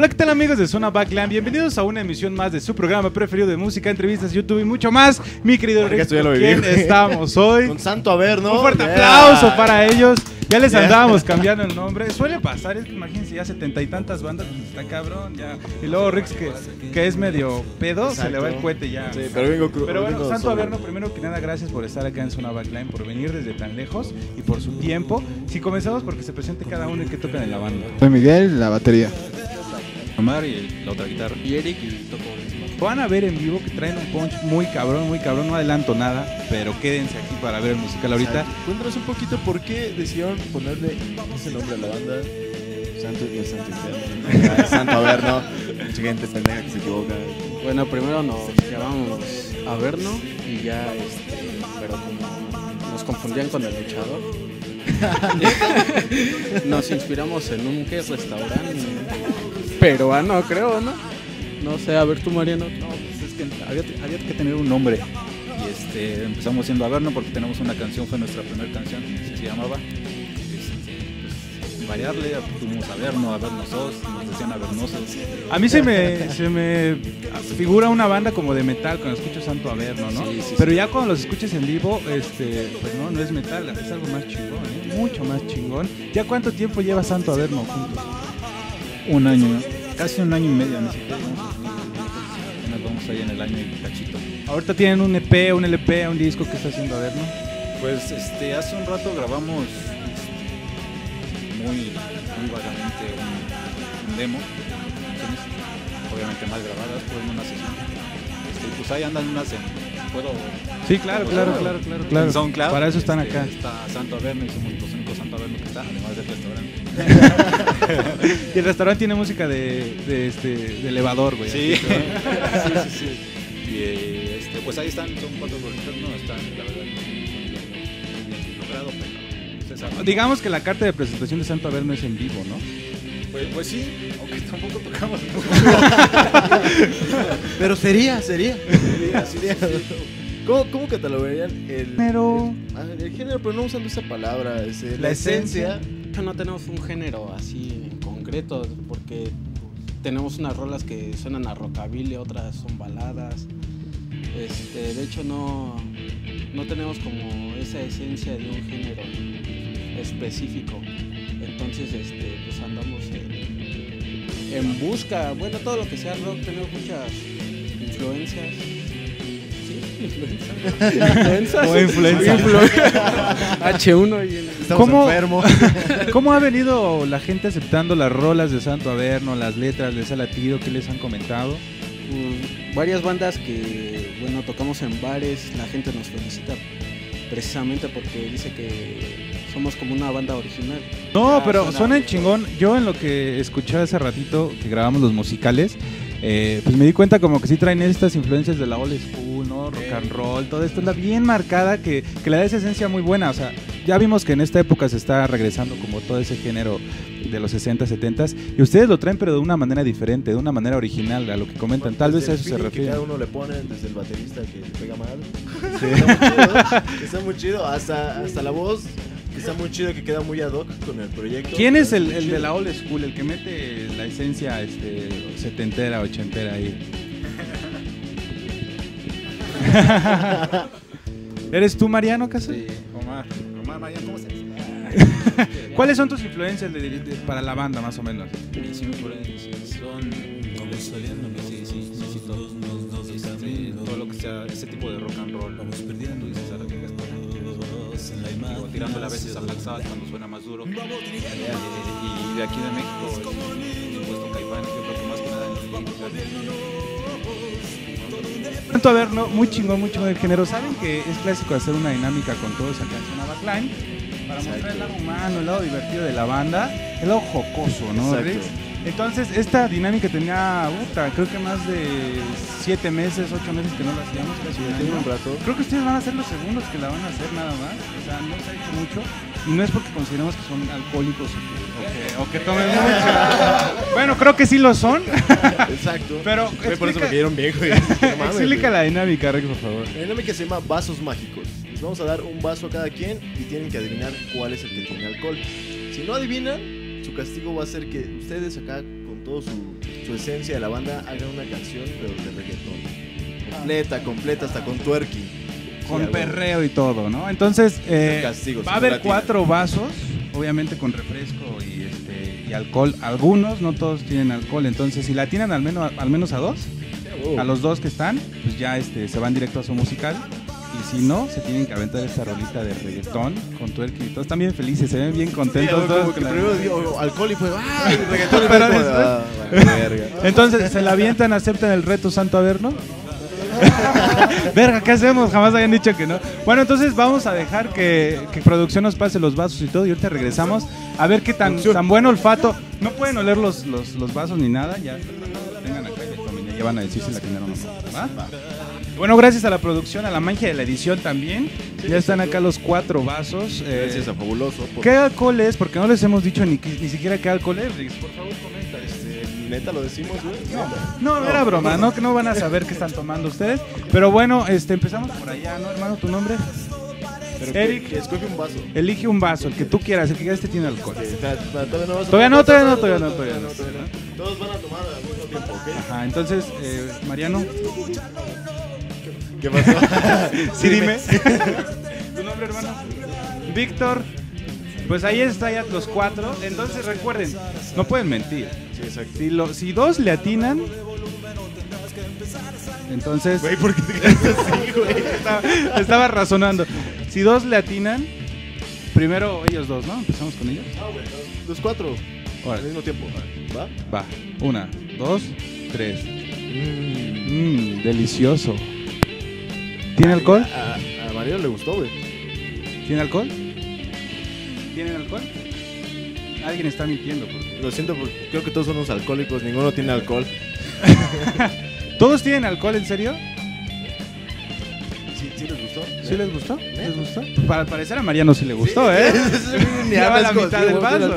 Hola, ¿qué tal amigos de Zona Backland? Bienvenidos a una emisión más de su programa preferido de música, entrevistas, YouTube y mucho más. Mi querido Porque Rex, esto ya lo ¿con viví. quién estamos hoy? Con Santo Averno. Un fuerte Yeah. aplauso para ellos. Ya les Yeah. andábamos cambiando el nombre. Suele pasar, es que imagínense, ya setenta y tantas bandas, pues está cabrón ya. Y luego Rix, que, que es medio pedo, se le va el cohete ya. Sí, pero vengo cru- Pero bueno, vengo Santo Averno, primero que nada, gracias por estar acá en Zona Backline, por venir desde tan lejos y por su tiempo. Si comenzamos porque se presente cada uno y que tocan en la banda. Soy Miguel, la batería. Omar y la otra guitarra. Y Eric y toco Van a ver en vivo que traen un punch muy cabrón, muy cabrón. No adelanto nada, pero quédense aquí para ver el musical ahorita. Cuéntanos un poquito por qué decidieron ponerle ese nombre a la banda. Santo y Santo Inferno. Ah, Santo Averno. Mucha gente pendeja que se equivoca. Bueno, primero nos llamamos Averno y ya, este, pero como nos confundían con el luchador, nos inspiramos en un ¿qué? restaurante peruano, creo, ¿no? No sé, a ver tú, Mariano. No, pues es que había, había que tener un nombre. Y este, empezamos siendo Averno porque tenemos una canción, fue nuestra primera canción, se llamaba. Este, pues, variarle, tuvimos Averno, Avernosos, nos decían Avernosos. A mí se me, se me figura una banda como de metal cuando escucho Santo Averno, ¿no? Sí, sí, Pero ya cuando los escuches en vivo, este, pues no, no es metal, es algo más chingón, ¿eh? mucho más chingón. ¿Ya cuánto tiempo lleva Santo Averno juntos? Un año, casi un año y medio, siquiera. Nos vamos ahí en el año y cachito. Ahorita tienen un EP, un LP, un disco que está haciendo Averno. Pues este, hace un rato grabamos este, muy, vagamente un, demo, obviamente mal grabadas, pero en una sesión. Este, pues ahí andan unas en, puedo Sí, claro, claro, claro, claro, claro. en SoundCloud. Para eso están acá. Está Santo Averno y somos los únicos Santo Averno que está, además del restaurante. Y el restaurante tiene música de, de, este, de elevador, güey. Sí, sí, sí, sí. Y este, pues ahí están, son cuatro rolitas, no están, la verdad, muy bien, logrado, pero. Digamos que la carta de presentación de Santo Averno es en vivo, ¿no? Pues, pues sí, aunque tampoco tocamos Pero sería, sería. Sería, sería. ¿Cómo, cómo catalogarían el, Género. el, ah, el género, pero no usando esa palabra? es, La la esencia. esencia. De hecho, no tenemos un género así en concreto, porque tenemos unas rolas que suenan a rockabilly, otras son baladas. Este, de hecho, no, no tenemos como esa esencia de un género específico. Entonces, este, pues andamos en, en busca, bueno, todo lo que sea rock, tenemos muchas influencias. ¿Sí? ¿Influencias? O influencias. H1 y en- Estamos ¿Cómo? enfermos. ¿Cómo ha venido la gente aceptando las rolas de Santo Averno, las letras, les ha latido? ¿Qué les han comentado? Mm, varias bandas que bueno tocamos en bares la gente nos felicita precisamente porque dice que somos como una banda original No, Ah, pero suena- chingón. Yo en lo que escuché hace ratito que grabamos los musicales, eh, pues me di cuenta como que sí traen estas influencias de la old school, ¿no? Rock and roll, todo esto está bien marcada que, que le da esa esencia muy buena. O sea, ya vimos que en esta época se está regresando como todo ese género de los 60, 70 y ustedes lo traen pero de una manera diferente, de una manera original a lo que comentan. Tal vez a eso se que refiere. cada uno le pone, desde el baterista que le pega mal. Está muy chido. Está muy chido. Hasta, hasta la voz, que está muy chido, que queda muy ad hoc con el proyecto. ¿Quién es el, el de la old school, el que mete la esencia este, setentera, ochentera ahí? ¿Eres tú, Mariano, acaso? Sí, Omar, Omar, Mariano, ¿cómo se dice? ¿Cuáles son tus influencias de- de- para la banda, más o menos? Mis influencias son sí, sí, sí, sí, todo, Este, todo lo que sea ese tipo de rock and roll. Vamos perdiendo, tirándole a veces a Black Sabbath cuando suena más duro. Eh, y de aquí de México, por supuesto, Caifanes, yo creo que más que nada en Tanto a ver, ¿no? muy chingón, muy chingón el género. Saben que es clásico hacer una dinámica con todos acá en Zona Backline para mostrar el lado humano, el lado divertido de la banda, el lado jocoso, ¿no, Exacto. Entonces, esta dinámica tenía, puta, creo que más de siete meses, ocho meses que no la hacíamos, casi un año. un rato. Creo que ustedes van a ser los segundos que la van a hacer nada más. O sea, no se ha hecho mucho. Y no es porque consideremos que son alcohólicos o que, o que- o que tomen mucho. bueno, creo que sí lo son. Exacto. Pero Güey, por eso explica- me cayeron mames, Explica la dinámica, Rex, por favor. La dinámica se llama vasos mágicos. Les vamos a dar un vaso a cada quien y tienen que adivinar cuál es el que tiene alcohol. Si no adivinan, su castigo va a ser que ustedes acá, con toda su, su esencia de la banda, hagan una canción, pero de reggaetón. Completa, completa, hasta con twerking. Con Sí, perreo y todo, ¿no? Entonces, eh, castigo, va a haber cuatro vasos, obviamente con refresco y, este, y alcohol. Algunos, no todos tienen alcohol. Entonces, si la tienen al menos, al menos a dos, a los dos que están, pues ya este, se van directo a su musical. Y si no, se tienen que aventar esta rolita de reggaetón con twerking y todos. Están bien felices, se ven bien Sí, contentos algo todos que la- primero dio alcohol y fue, ¡ah! reggaetón y fue "Ah, vale, verga". Entonces, ¿se la avientan, aceptan el reto Santo Averno? Verga, ¿qué hacemos? Jamás habían dicho que no. Bueno, entonces vamos a dejar que, que producción nos pase los vasos y todo y ahorita regresamos a ver qué tan, tan buen olfato. No pueden oler los, los, los vasos ni nada, ya tengan acá y tomen, ya van a decir si la tienen o no. ¿va? Bueno, gracias a la producción, a la magia de la edición también. ya están acá los cuatro vasos. eh, Gracias a Fabuloso. por- ¿Qué alcohol es? Porque no les hemos dicho ni, ni siquiera qué alcohol es. Por favor, comenta. Este, Neta lo decimos, güey. No, era broma, ¿no? Que no van a saber qué están tomando ustedes. Pero bueno, este, empezamos por allá, ¿no, hermano? ¿Tu nombre? Pero Eric. que- escoge un vaso. Elige un vaso, el que tú quieras, el que este tiene alcohol. Espera, espera, Todavía no Todavía no, todavía no, todavía no, todavía no. todavía no. Todos van a tomar al mismo tiempo, ¿ok? Ajá, entonces, eh, Mariano. ¿Qué pasó? Sí, dime. ¿Tu nombre, hermano? Víctor. Pues ahí está ya los cuatro. Entonces recuerden, no pueden mentir. Sí, exacto. Si, lo, si dos le atinan, entonces Güey, ¿por qué te quedas así, güey? estaba, estaba razonando. Si dos le atinan, primero ellos dos, ¿no? Empezamos con ellos. Los cuatro. Al Órale. mismo tiempo. ¿Va? Va. Una, dos, tres. Mmm, delicioso. ¿Tiene alcohol? A, a Mario le gustó, güey. ¿Tiene alcohol? ¿Tienen alcohol? Alguien está mintiendo. porque- Lo siento, porque creo que todos somos alcohólicos. Ninguno tiene alcohol. ¿Todos tienen alcohol, en serio? ¿Sí, sí les gustó? ¿Sí les gustó? ¿Les gustó? Para parecer a Mariano sí le gustó, ¿eh? Ni Ya va hablas la mitad del vaso.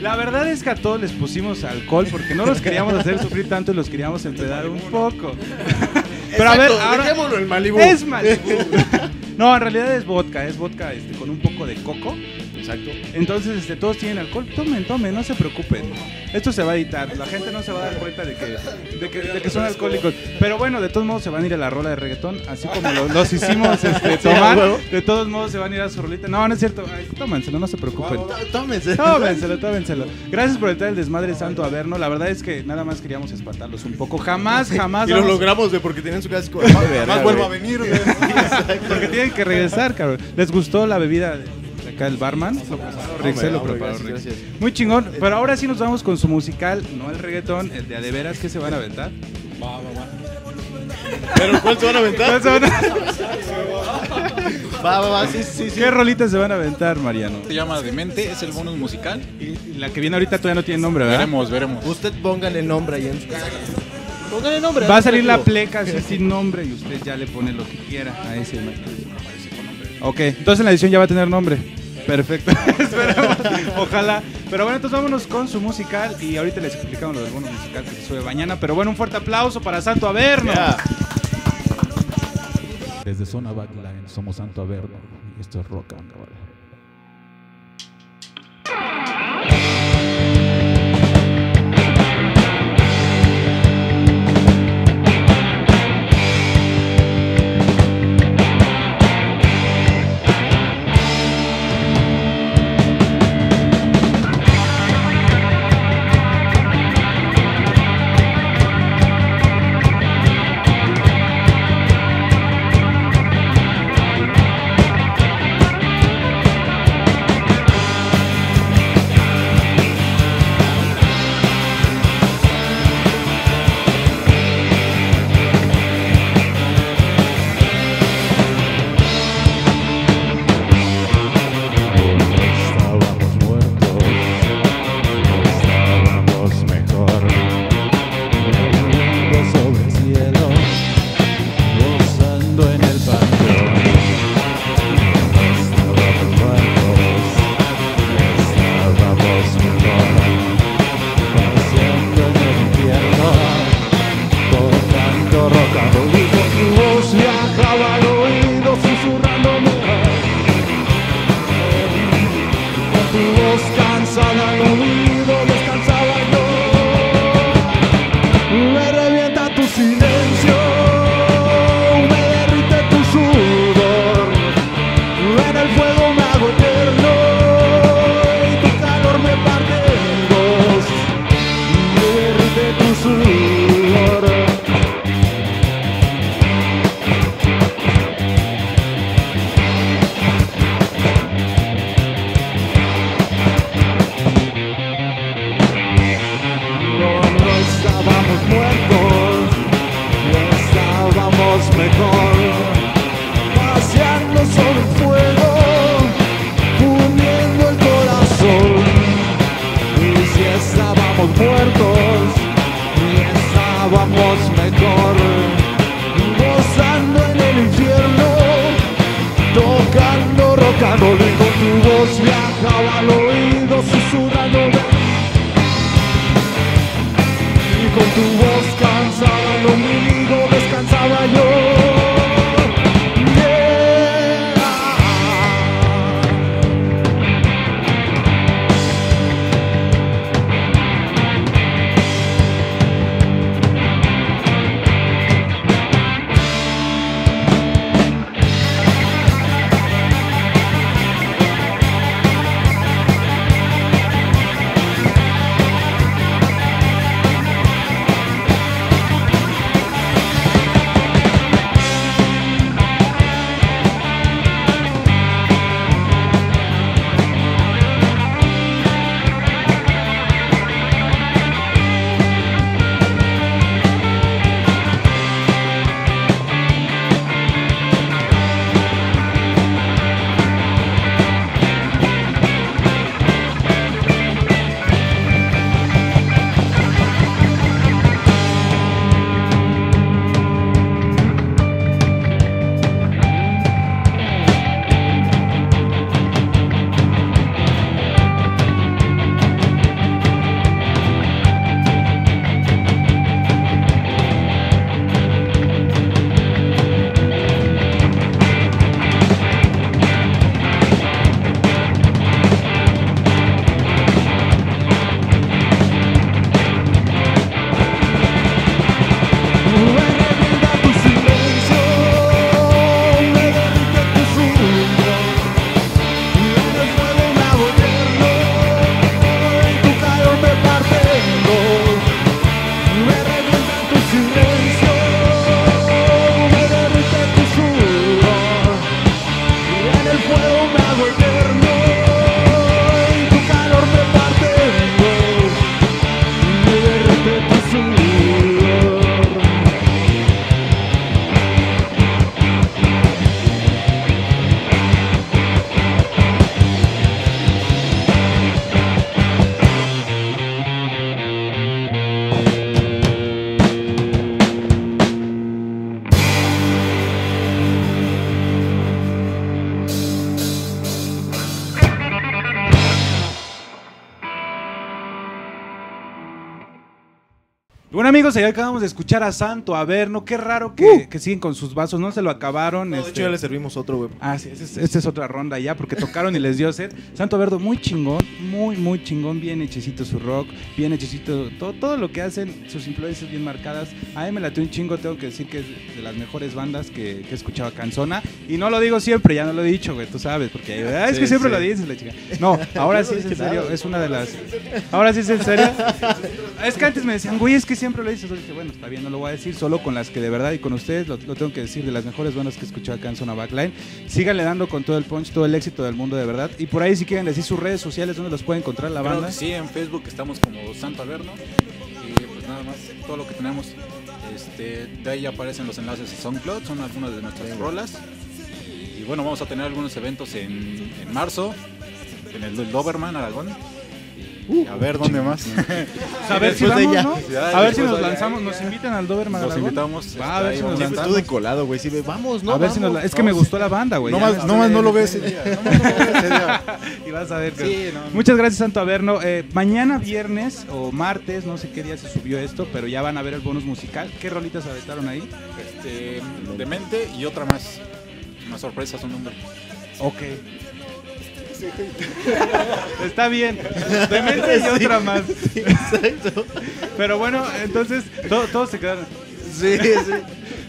La verdad es que a todos les pusimos alcohol porque no los queríamos hacer sufrir tanto y los queríamos empedar un poco. Pero a ver, ahora en Malibu. es Malibu. No, en realidad es vodka, es vodka este, con un poco de coco. Exacto. Entonces, este, todos tienen alcohol. Tomen, tomen, no se preocupen. Esto se va a editar. La gente no se va a dar cuenta de que, de que, de que son alcohólicos. Pero bueno, de todos modos se van a ir a la rola de reggaetón, así como lo- los hicimos este, a tomar. De todos modos se van a ir a su rolita. No, no es cierto. Ay, tómenselo, no se preocupen. Tómense. Tómenselo, tómenselo. Gracias por entrar el desmadre santo Averno. La verdad es que nada más queríamos espantarlos un poco. Jamás, jamás. Y lo vamos- logramos, güey, porque tenían su casa. Más vuelvo a venir. Porque tienen que regresar, cabrón. ¿Les gustó la bebida de de acá el barman? Rick, se lo hombre, preparó. Muy chingón. Pero ahora sí nos vamos con su musical, no el reggaetón, el de a de veras que se van a aventar. Va, va, va. ¿Pero cuál se van a aventar? ¿Cuál se van a- Va, va, va, sí, sí, sí. ¿Qué rolitas se van a aventar, Mariano? Se llama Demente, es el bonus musical. Y la que viene ahorita todavía no tiene nombre, ¿verdad? Veremos, veremos. Usted póngale nombre ahí en su casa. Póngale nombre. Va a salir la pleca así sin nombre y usted ya le pone lo que quiera a ese. Ok, entonces la edición ya va a tener nombre. Perfecto. Esperemos. Ojalá. Pero bueno, entonces vámonos con su musical y ahorita les explicamos lo del bono musical que se sube mañana. Pero bueno, un fuerte aplauso para Santo Averno. Desde Zona Backline somos Santo Averno y esto es Rock and Roll. Con tu voz Bueno amigos, ya acabamos de escuchar a Santo Averno. Qué raro que, que siguen con sus vasos, no se lo acabaron. No, de este- hecho ya le servimos otro, güey. Ah, sí, esta es, otra ronda ya, porque tocaron y les dio sed. Santo Verdo, muy chingón, muy, muy chingón, bien hechecito su rock, bien hechecito todo, todo lo que hacen, sus influencias bien marcadas. A mí me late un chingo, tengo que decir que es de las mejores bandas que, que he escuchado acá en zona. Y no lo digo siempre, ya no lo he dicho, güey, tú sabes, porque "Ah, es Sí, que siempre sí. lo dices, la chica. No, ahora sí es en serio, es una de las... Ahora sí es en serio. Es que antes me decían, güey, es que siempre lo dices. Dije, bueno, está bien, no lo voy a decir, solo con las que de verdad y con ustedes lo, lo tengo que decir, de las mejores bandas que he escuchado acá en Zona Backline. Síganle dando con todo el punch, todo el éxito del mundo de verdad. Y por ahí si quieren decir sus redes sociales, ¿dónde los puede encontrar la banda? sí, en Facebook estamos como Santo Averno. Y pues nada más, todo lo que tenemos. Este, de ahí aparecen los enlaces a SoundCloud, son algunas de nuestras rolas. Y bueno, vamos a tener algunos eventos en, en marzo, en el del Doberman, Aragón. A ver dónde más. a ver si vamos, ella. ¿no? Ya, A ver si nos lanzamos, nos invitan al Doberman Los Aragón? invitamos. Va, a ver si nos lanzamos. estuvo de colado, güey. Vamos, ¿no? a ver si nos Es que me gustó la banda, güey. No más, no más no lo ves ese día. No más no lo ves ese día. Y vas a ver. que- Sí, no, no. Muchas gracias, Santo Averno. Eh, mañana viernes o martes, no sé qué día se subió esto, pero ya van a ver el bonus musical. ¿Qué rolitas aventaron ahí? Este, Demente y otra más. Una sorpresa su nombre. Ok. Está bien. Demente y otra más. Exacto. Pero bueno, entonces to- todos se quedaron. Sí, sí.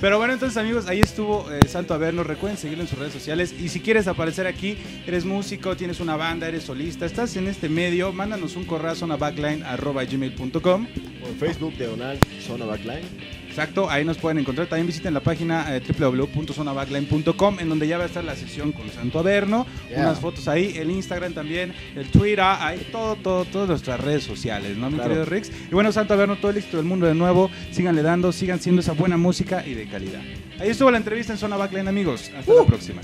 Pero bueno, entonces amigos, ahí estuvo eh, Santo Averno. Recuerden seguirlo en sus redes sociales. Y si quieres aparecer aquí, eres músico, tienes una banda, eres solista, estás en este medio, mándanos un correo a zonabackline.gmail.com. O en Facebook, diagonal, zona backline. Exacto, ahí nos pueden encontrar. También visiten la página eh, www.zonabackline.com en donde ya va a estar la sesión con Santo Averno. Yeah. Unas fotos ahí, el Instagram también, el Twitter, ahí todo, todo, todas nuestras redes sociales, ¿no, mi Claro. querido Rix? Y bueno, Santo Averno, todo el éxito del mundo de nuevo. Síganle dando, sigan siendo esa buena música y de calidad. Ahí estuvo la entrevista en Zona Backline, amigos. Hasta la próxima.